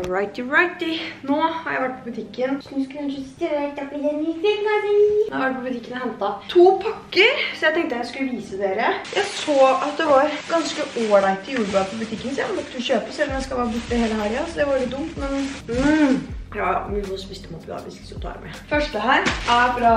Alrighty, righty. Nå har jeg vært på butikken. Jeg har vært på butikken og hentet to pakker, så jeg tenkte jeg skulle vise dere. Jeg så at det var ganske ålreite jordbær på butikken, så jeg måtte kjøpe, selv om jeg skal være borte hele helgen, så det var litt dumt, men... Mm. Ja, vi må spise dem opp i hvis ikke så tar jeg med. Første her er fra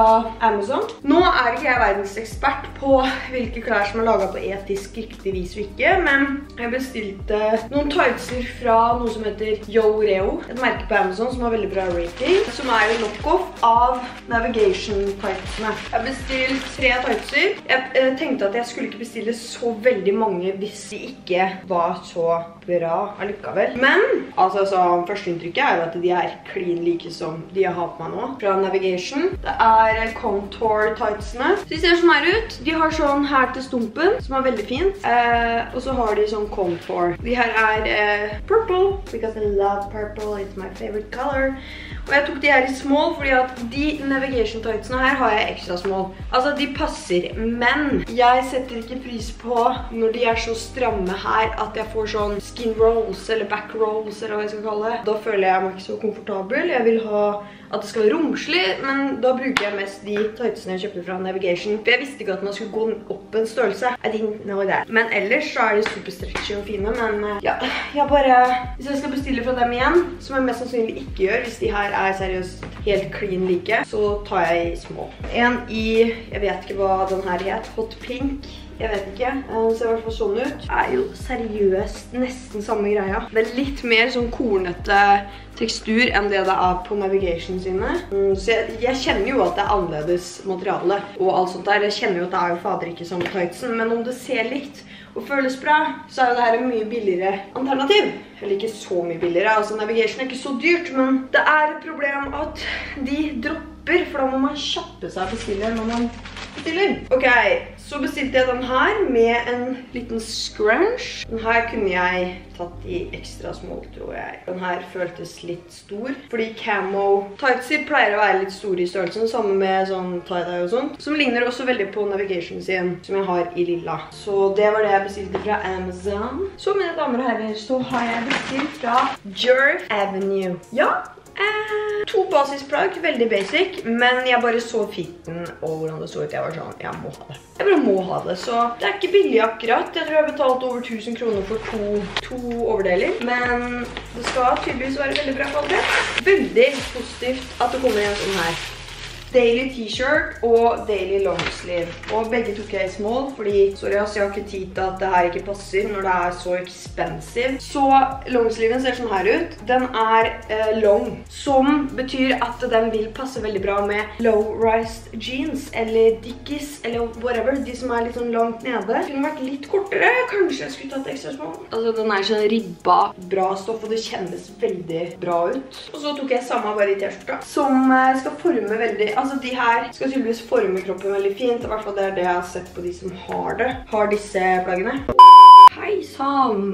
Amazon. Nå er ikke jeg verdens ekspert på hvilke klær som er laget på etisk riktig vis og ikke, men jeg bestilte noen tightser fra noe som heter Yo Reo, et merke på Amazon som har veldig bra rating, som er en knockoff av Navigation tightsene. Jeg har bestilt tre tightser. Jeg eh, tenkte at jeg skulle ikke bestille så veldig mange hvis de ikke var så bra allikevel. Men, altså, så førsteinntrykket er jo at de er clean like som de jeg har på meg nå, fra Navigation. Det er contour tightsene. Så de ser sånn her ut. De har sånn her til stumpen, som er veldig fint. Eh, og så har de sånn contour. De her er eh, purple, because I love purple, it's my favorite color. Og jeg tok de her i small, fordi at de navigation tightsene her har jeg ekstra small. Altså, de passer, men jeg setter ikke pris på når de er så stramme her, at jeg får sånn skin rolls, eller back rolls, eller hva jeg skal kalle det. Da føler jeg meg ikke så komfortabel. Jeg vil ha at det skal være romslig, men da bruker jeg mest de tightsene jeg kjøpte fra Navigation. For jeg visste ikke at man skulle gå opp en størrelse. I didn't know that. Men ellers så er de super stretchy og fine, men eh, ja, jeg bare... Hvis jeg skal bestille fra dem igjen, som jeg mest sannsynlig ikke gjør, hvis de her er seriøst helt clean like, så tar jeg i små. En i, jeg vet ikke hva den her het, Hot Pink. Jeg vet ikke. Den ser i hvert fall sånn ut. Er jo seriøst nesten samme greia. Det er litt mer sånn kornete tekstur enn det det er på Navigation sine. Mm, så jeg kjenner jo at det er annerledes materiale og alt sånt der. Jeg kjenner jo at det er jo fader ikke som tightsen, men om det ser litt og føles bra, så er jo dette en mye billigere alternativ. Eller ikke så mye billigere, altså Navigation er ikke så dyrt, men det er et problem at de dropper, for da må man kjappe seg bestiller når man bestiller. Ok, så bestilte jeg den her med en liten scrunch. Den her kunne jeg tatt i ekstra små, tror jeg. Den her føltes litt stor, fordi camo tightser pleier å være litt store i størrelsen, sammen med sånn tie-dye og sånt, som ligner også veldig på Navigation sin, som jeg har i lilla. Så det var det jeg bestilte fra Amazon. Så mine damer og herrer, så har jeg bestilt fra Jerk Avenue. Ja, Eh, to basisplagg, veldig basic, men jeg bare så fitten og hvordan det så ut. Jeg var sånn, jeg må ha det. Jeg bare må ha det, så det er ikke billig akkurat. Jeg tror jeg har betalt over 1000 kroner for to, to overdeler, men det skal tydeligvis være veldig bra kvalitet. Veldig positivt at det kommer en sånn her. Daily t-shirt og daily long sleeve. Og begge tok jeg i small, fordi, sorry ass, jeg har ikke tid til at det her ikke passer når det er så expensive. Så longsleeven ser sånn her ut. Den er eh, long, som betyr at den vil passe veldig bra med low-rise jeans, eller dickies, eller whatever. De som er litt sånn langt nede. Kunne vært litt kortere. Kanskje jeg skulle tatt ekstra small. Altså, den er sånn ribba, bra stoff, og det kjennes veldig bra ut. Og så tok jeg samme bare i t-skjorta, som eh, skal forme veldig Altså, de her skal tydeligvis forme kroppen veldig fint. I hvert fall det er det jeg har sett på de som har det. Har disse plaggene. Hei sann!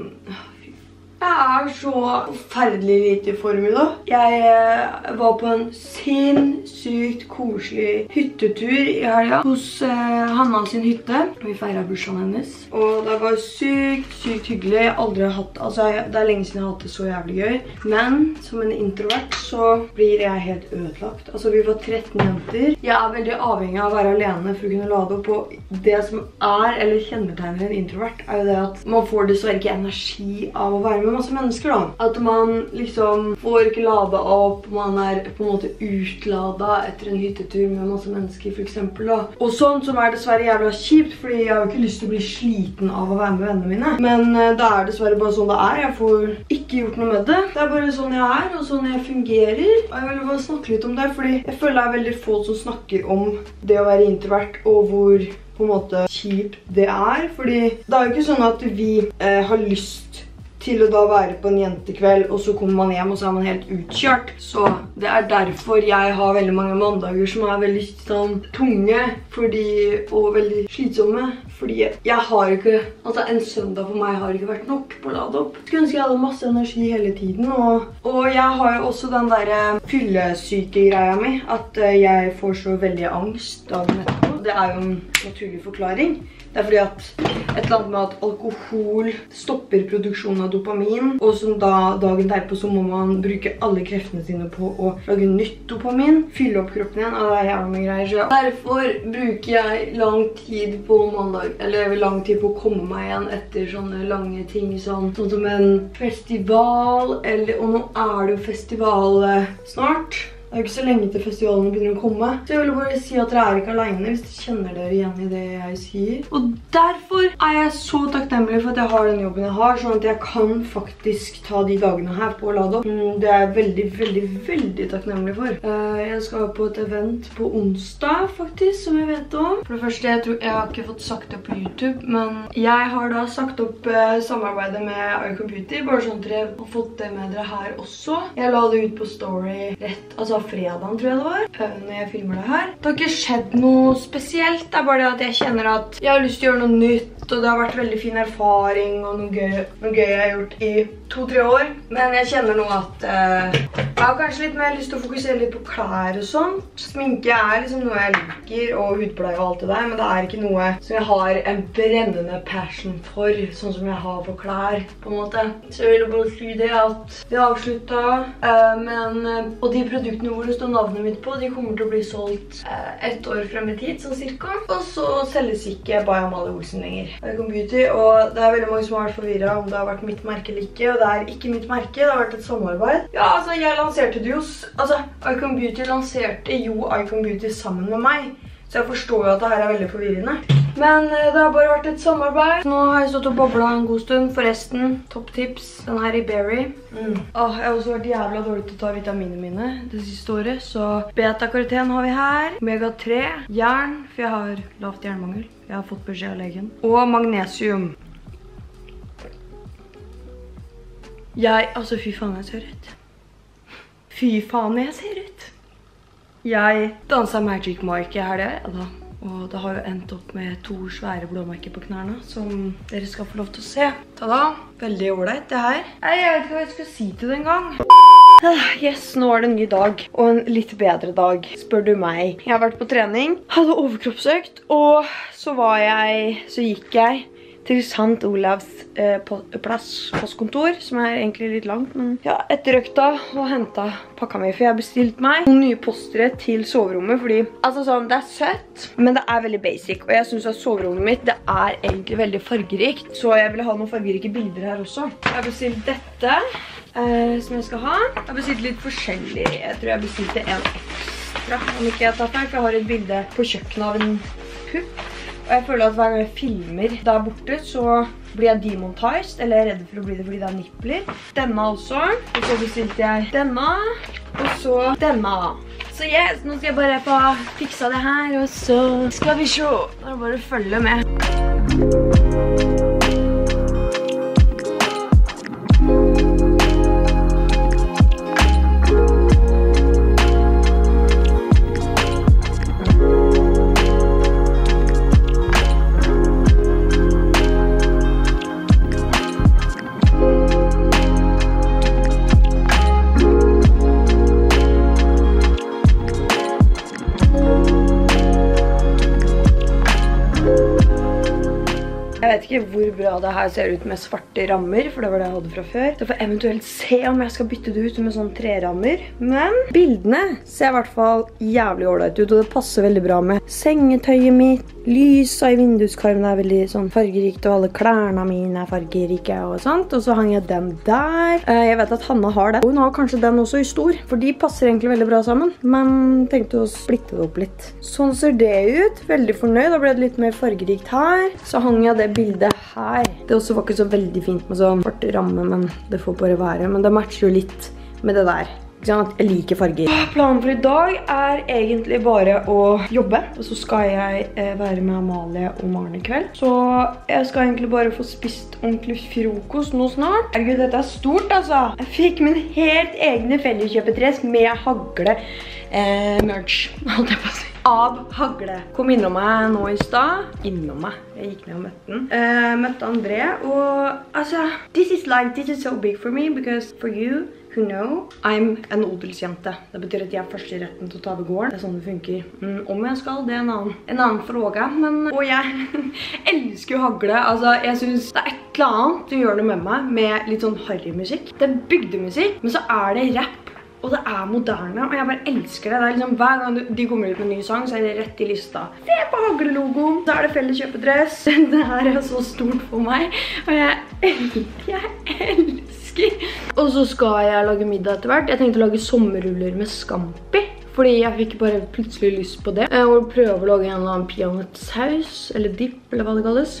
Jeg er så forferdelig lite i form i dag. Jeg eh, var på en sinnssykt koselig hyttetur i helga hos eh, Hanna sin hytte. Vi feiret bursdagen hennes. Og det var sykt, sykt hyggelig. Jeg aldri hatt, altså det er lenge siden jeg har hatt det så jævlig gøy. Men som en introvert så blir jeg helt ødelagt. Altså vi var 13 jenter. Jeg er veldig avhengig av å være alene for å kunne lade opp. Og det som er, eller kjennetegner en introvert, er jo det at man får dessverre ikke energi av å være med masse mennesker da. At man liksom får ikke lade opp, man er på en måte utlada etter en hyttetur med masse mennesker for eksempel da. Og sånn som er dessverre jævla kjipt, fordi jeg har jo ikke lyst til å bli sliten av å være med vennene mine. Men uh, det er dessverre bare sånn det er. Jeg får ikke gjort noe med det. Det er bare sånn jeg er, og sånn jeg fungerer. Og jeg vil bare snakke litt om det, fordi jeg føler det er veldig få som snakker om det å være introvert, og hvor på en måte kjipt det er. Fordi det er jo ikke sånn at vi eh, har lyst til å da være på en jentekveld, og så kommer man hjem, og så er man helt utkjørt. Så det er derfor jeg har veldig mange mandager som er veldig sånn tunge, fordi, og veldig slitsomme. Fordi jeg har ikke, altså en søndag for meg har ikke vært nok på lade opp. Skulle ønske jeg hadde masse energi hele tiden, og, og jeg har jo også den der eh, fyllesyke greia mi, at eh, jeg får så veldig angst dagen etterpå. Det er jo en naturlig forklaring. Det er fordi at et eller annet med at alkohol stopper produksjonen av dopamin, og som da dagen derpå så må man bruke alle kreftene sine på å lage nytt dopamin, fylle opp kroppen igjen, og det er jævlig mye greier. Så derfor bruker jeg lang tid på mandag, eller lang tid på å komme meg igjen etter sånne lange ting, sånn, sånn som en festival, eller, og nå er det jo festival eh, snart. Det er jo ikke så lenge til festivalene begynner å komme. Så jeg vil bare si at dere er ikke alene hvis dere kjenner dere igjen i det jeg sier. Og derfor er jeg så takknemlig for at jeg har den jobben jeg har, sånn at jeg kan faktisk ta de dagene her på opp. Mm, Det er jeg veldig, veldig, veldig takknemlig for. Eh, Jeg skal på et event på onsdag, faktisk, som jeg vet om. For det første, jeg, tror, jeg har ikke fått sagt det på YouTube, men jeg har da sagt opp eh, samarbeidet med Beauty, bare sånn at dere har fått det med dere her også. Jeg la det ut på story rett, altså fredagen tror jeg det var, eh, når jeg filmer det her. Det har ikke skjedd noe spesielt, det er bare det at jeg kjenner at jeg har lyst til å gjøre noe nytt, og det har vært veldig fin erfaring, og noe gøy jeg har gjort i to-tre år. Men jeg kjenner nå at eh, jeg har kanskje litt mer lyst til å fokusere litt på klær og sånt. Sminke er liksom noe jeg liker, og hudpleie og alt det der, men det er ikke noe som jeg har en brennende passion for, sånn som jeg har for klær, på en måte. Så jeg vil bare si det at vi har avsluttet, eh, men, eh, og de produktene hvor det står navnet mitt på, de kommer til å bli solgt ett år frem i tid, sånn cirka. Og så selges ikke Bay Amalie Olsen lenger. Icon Beauty, og det er veldig mange som har vært forvirret om det har vært mitt merke eller ikke, og det er ikke mitt merke, det har vært et samarbeid. Ja, altså, jeg lanserte det jo, altså, Icon Beauty lanserte jo Icon Beauty sammen med meg, så jeg forstår jo at det her er veldig forvirrende. Men eh, det har bare vært et samarbeid. Nå har jeg stått og boblet en god stund. Forresten, topptips. den her i Berry. Mm. Åh, jeg har også vært jævla dårlig til å ta vitaminene mine det siste året, så beta-karoten har vi her. Omega-3, jern, for jeg har lavt jernmangel. Jeg har fått beskjed av legen. Og magnesium. Jeg, altså fy faen jeg ser ut. Fy faen jeg ser ut. Jeg danset Magic Mike i helga, da. Og det har jo endt opp med to svære blåmerker på knærne, som dere skal få lov til å se. Tada! Veldig ålreit, det her. Jeg vet ikke hva jeg skal si til det engang. gang. Yes, nå er det en ny dag, og en litt bedre dag, spør du meg. Jeg har vært på trening, hadde overkroppsøkt, og så var jeg, så gikk jeg til St. Olavs eh, plass postkontor, som er egentlig litt langt, men ja, etter økta og hentet pakka mi, for jeg har bestilt meg noen nye postere til soverommet, fordi, altså sånn, det er søtt, men det er veldig basic, og jeg synes at soverommet mitt, det er egentlig veldig fargerikt, så jeg ville ha noen fargerike bilder her også. Jeg har bestilt dette, eh, som jeg skal ha. Jeg har bestilt litt forskjellig, jeg tror jeg bestilte en ekstra, om ikke jeg tar feil, for jeg har et bilde på kjøkkenet av en pupp, og jeg føler at hver gang jeg filmer der borte, så blir jeg demontised, eller jeg er redd for å bli det fordi det er nippler. Denne også. Og så bestilte jeg denne, og så denne. Så yes, nå skal jeg bare få fiksa det her, og så skal vi se. Nå er det bare å følge med. Ikke hvor bra det her ser ut med svarte rammer, for det var det jeg hadde fra før. Så jeg får eventuelt se om jeg skal bytte det ut med sånn trerammer. Men bildene ser i hvert fall jævlig ålreit ut, og det passer veldig bra med sengetøyet mitt. Lysa i vinduskarmen er veldig sånn fargerikt, og alle klærne mine er fargerike og sånt. Og så hang jeg den der. Eh, Jeg vet at Hanna har den. Hun har kanskje den også i stor, for de passer egentlig veldig bra sammen. Men tenkte å splitte det opp litt. Sånn ser det ut. Veldig fornøyd. Da ble det litt mer fargerikt her. Så hang jeg det bildet her. Det også var ikke så veldig fint med sånn svart ramme, men det får bare være. Men det matcher jo litt med det der. Ikke sant? Jeg liker farger. Planen for i dag er egentlig bare å jobbe. Og så skal jeg eh, være med Amalie og Maren i kveld. Så jeg skal egentlig bare få spist ordentlig frokost nå snart. Herregud, dette er stort, altså. Jeg fikk min helt egne felleskjøpedress med hagle eh, merch, holdt jeg på å si. Av hagle. Kom innom meg nå i stad. Innom meg. Jeg gikk ned og møtte den. Uh, møtte André, og altså, this is like, this is so big for me, because for you, who know, I'm en odelsjente. Det betyr at jeg er først i retten til å ta over gården. Det er sånn det funker. Mm, om jeg skal, det er en annen, en annen fråga, men, og jeg elsker jo hagle. Altså, jeg synes det er et eller annet som gjør det med meg, med litt sånn harrymusikk. Det er bygdemusikk, men så er det rapp. Og det er moderne, og jeg bare elsker det. det er liksom, hver gang de kommer ut med en ny sang, så er det rett i lista. Se på haglelogoen! Så er det felles kjøpedress. Det her er så stort for meg. Og jeg, jeg elsker. Og så skal jeg lage middag etter hvert. Jeg tenkte å lage sommerruller med scampi. Fordi jeg fikk bare plutselig lyst på det. Og prøve å lage en eller annen peanøttsaus, eller dip, eller hva det kalles.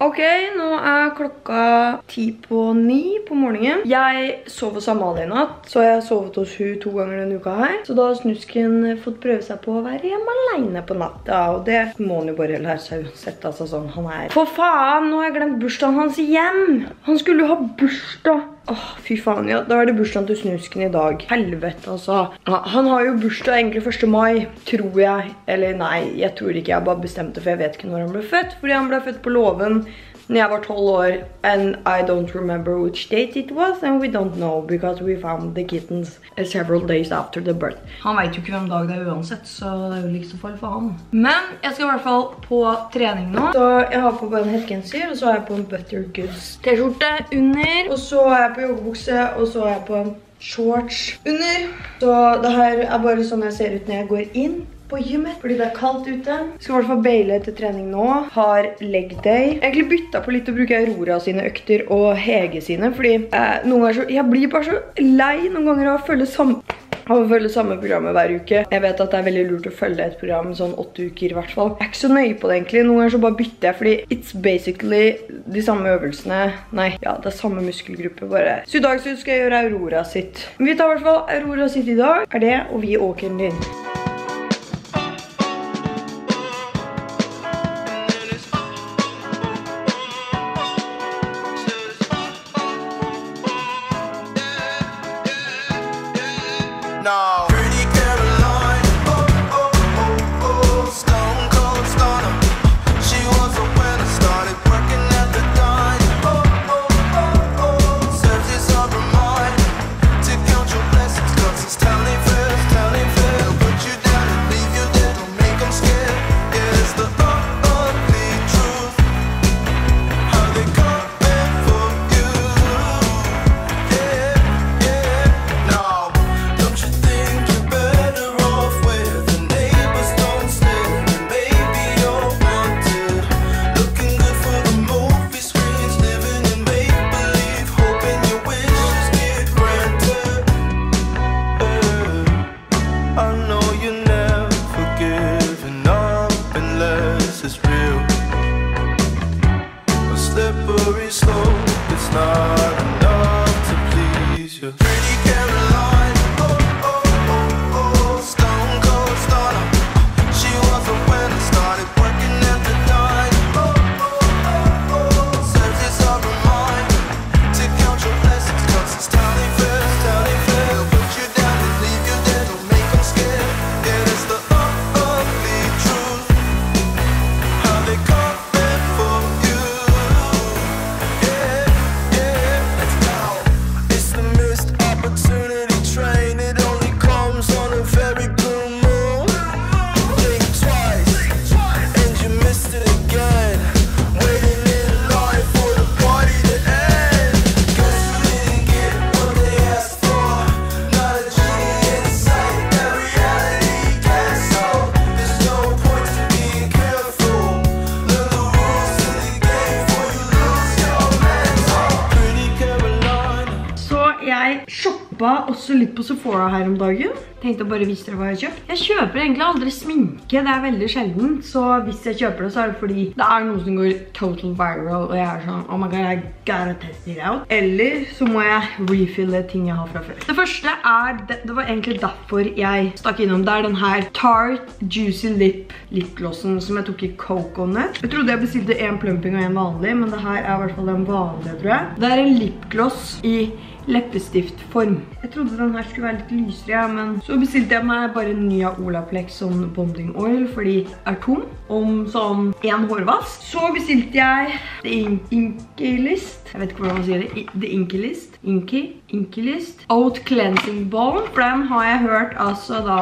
Ok, nå er klokka ti på ni på morgenen. Jeg sov hos Amalie i natt, så jeg har sovet hos hun to ganger denne uka her. Så da har Snusken fått prøve seg på å være hjemme alene på natta, og det må han jo bare lære seg uansett, altså sånn han er. For faen, nå har jeg glemt bursdagen hans igjen! Han skulle jo ha bursdag! Åh, fy faen, ja. Da er det bursdagen til Snusken i dag. Helvete, altså. Han har jo bursdag egentlig 1. mai, tror jeg. Eller nei, jeg tror ikke jeg bare bestemte, for jeg vet ikke når han ble født. Fordi han ble født på låven når jeg var 12 år, and I don't remember which date it was, and we don't know, because we found the kittens several days after the birth. Han vet jo ikke hvem dag det er uansett, så det er jo liksom for for han. Men jeg skal i hvert fall på trening nå. Så jeg har på en hettegenser, og så har jeg på en Butter Goods t-skjorte under, og så har jeg på joggebukse, og så har jeg på en shorts under. Så det her er bare sånn jeg ser ut når jeg går inn på gymmet, fordi det er kaldt ute. Skal i hvert fall beile til trening nå. Har leg day. Egentlig byttet på litt å bruke Aurora sine økter og Hege sine, fordi eh, noen ganger så, jeg blir bare så lei noen ganger av å følge samme av følge samme programmet hver uke. Jeg vet at det er veldig lurt å følge et program sånn åtte uker i hvert fall. Jeg er ikke så nøye på det egentlig. Noen ganger så bare bytter jeg, fordi it's basically de samme øvelsene. Nei, ja, det er samme muskelgruppe bare. Så i dag så skal jeg gjøre Aurora sitt. Vi tar i hvert fall Aurora sitt i dag, er det, og vi åker den inn. Pretty Caroline, shoppa også litt på Sephora her om dagen. Tenkte å bare vise dere hva jeg har kjøpt. Jeg kjøper egentlig aldri sminke, det er veldig sjelden. Så hvis jeg kjøper det, så er det fordi det er noe som går total viral, og jeg er sånn, oh my god, I gotta test it out. Eller så må jeg refille ting jeg har fra før. Det første er, det, det var egentlig derfor jeg stakk innom. Det er den her Tarte Juicy Lip lipglossen som jeg tok i Coconut. Jeg trodde jeg bestilte en plumping og en vanlig, men det her er i hvert fall den vanlige, tror jeg. Det er en lipgloss i leppestiftform. Jeg trodde den her skulle være litt lysere, ja, men så bestilte jeg meg bare en ny av Olaplex sånn bonding oil, fordi det er tom om sånn en hårvask. Så bestilte jeg The In List. Jeg vet ikke hvordan man sier det. The Inky List. Inky. List. Oat Cleansing Balm. For den har jeg hørt altså da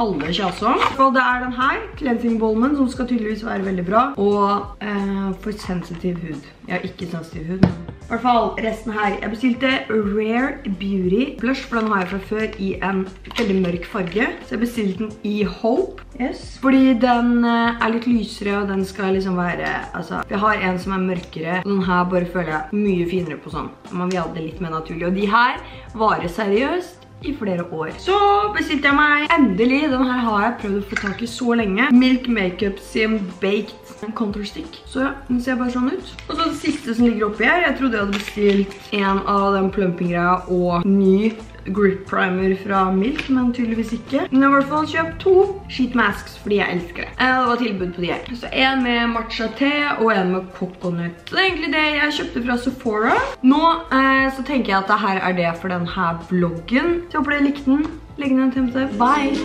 alle kjase om. Og det er den her, Cleansing Balmen, som skal tydeligvis være veldig bra. Og eh, for sensitiv hud. Jeg har ikke sensitiv hud, men i hvert fall resten her. Jeg bestilte Rare Beauty blush, for den har jeg fra før i en veldig mørk farge. Så jeg bestilte den i Hope. Yes. Fordi den eh, er litt lysere, og den skal liksom være, altså, jeg har en som er mørkere, og den her bare føler jeg mye finere på sånn. Man vil ha det litt mer naturlig, og de her varer seriøst i flere år. Så bestilte jeg meg endelig, den her har jeg prøvd å få tak i så lenge, Milk Makeup Sim Baked Contour Stick. Så ja, den ser bare sånn ut. Og så det siste som ligger oppi her, jeg trodde jeg hadde bestilt en av den plumping-greia og ny grip primer fra Milk, men tydeligvis ikke. Men jeg har i hvert fall kjøpt to sheet masks, fordi jeg elsker det. Eh, Det var tilbud på de her. Så en med matcha te og en med coconut. Så det er egentlig det jeg kjøpte fra Sephora. Nå eh, så tenker jeg at det her er det for denne vloggen. Så jeg håper dere likte den. Legg ned en til Bye!